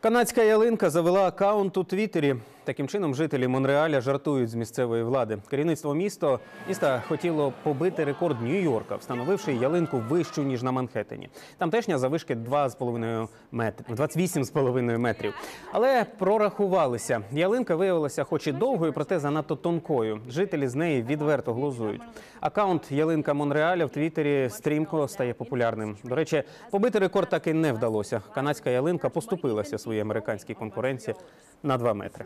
Канадська ялинка завела акаунт у Твіттері. Таким чином, жителі Монреаля жартують з місцевої влади. Керівництво місто міста хотіло побити рекорд Нью-Йорка, встановивши ялинку вищу ніж на Манхеттені. Тамтешня заввишки 2,5 метри, 28,5 метрів. Але прорахувалися. Ялинка виявилася, хоч і довгою, проте занадто тонкою. Жителі з неї відверто глузують. Акаунт Ялинка Монреаля в Твіттері стрімко стає популярним. До речі, побити рекорд так і не вдалося. Канадська ялинка поступилася своїй американській конкуренції на 2 метри.